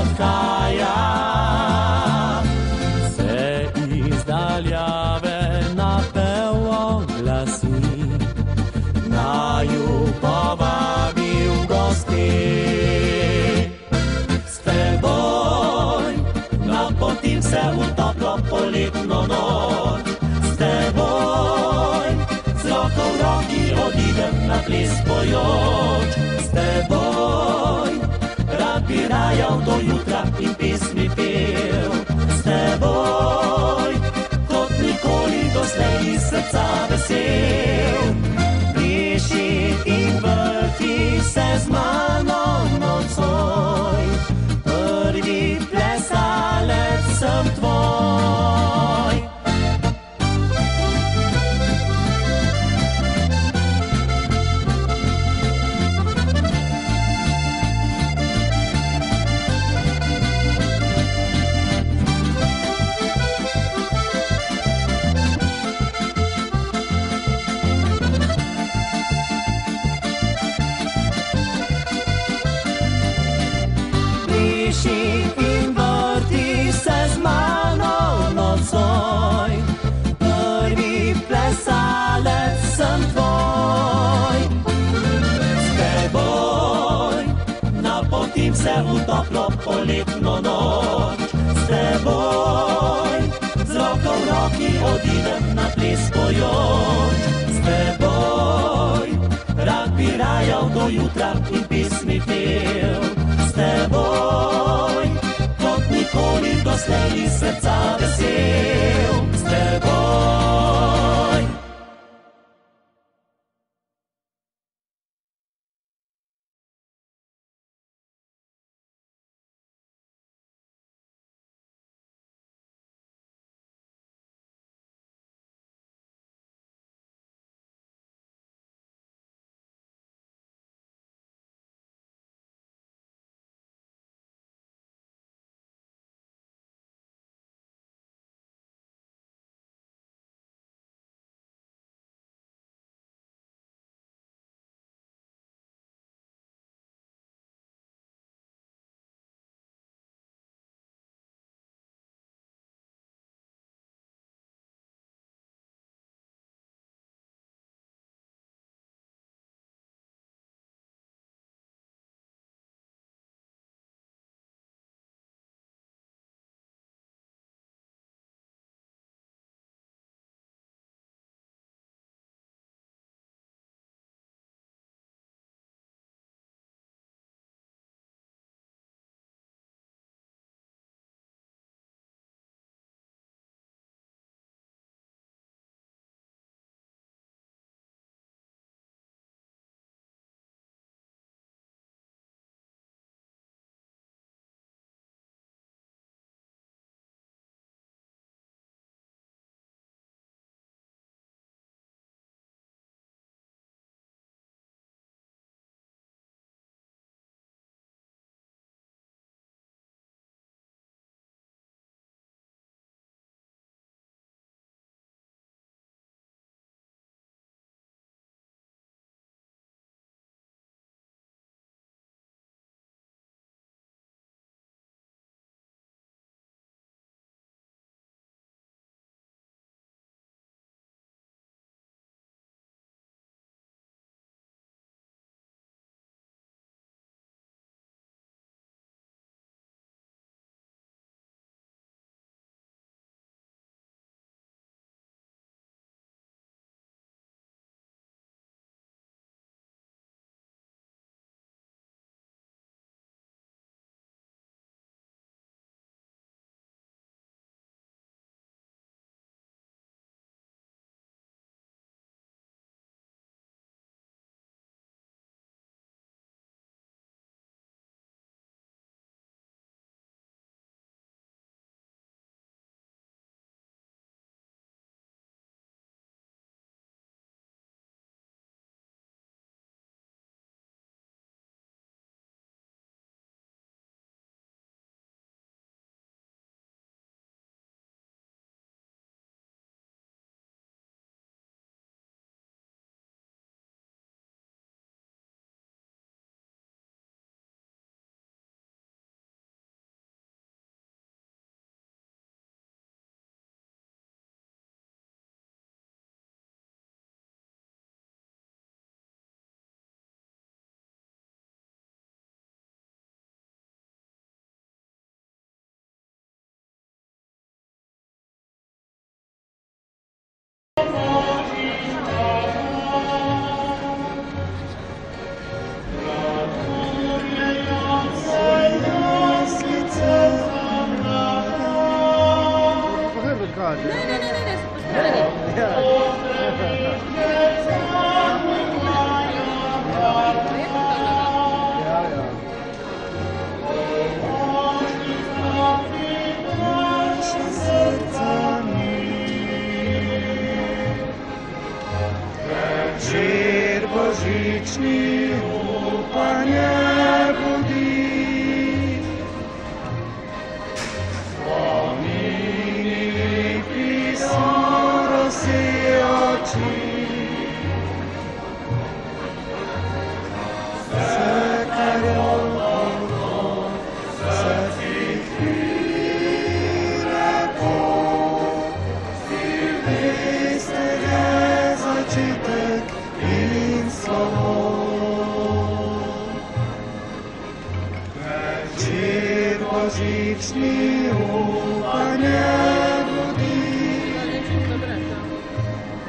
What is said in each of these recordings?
odhaja. Se izdaljave napeło glasi, naju powabił gości. Z teboj napotim se utoplo poletno noč. Z teboj z roko v roki odidem na pojoč. Pojoč. S teboj rad bi rajal do jutra in pesmi pel. S teboj kot nikoli doslej iz srca vesel. S teboj 嗯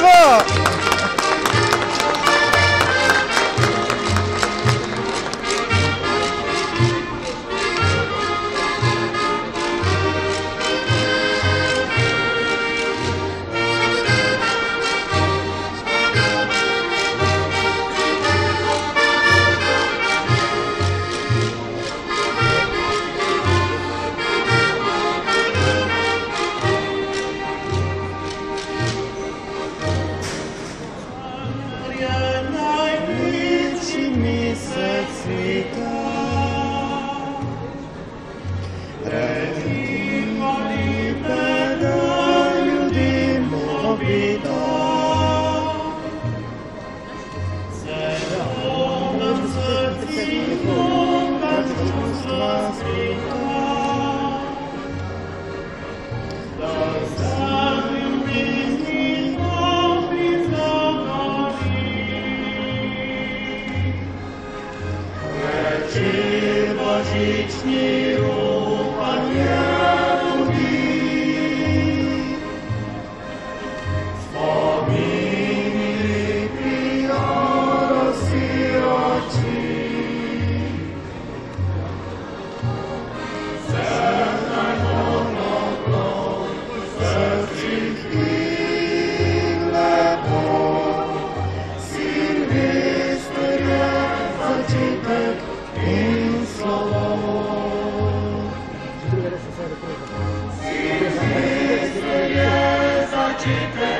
bravo! Ci, bo ci, ci, Iisuse Jeesachite,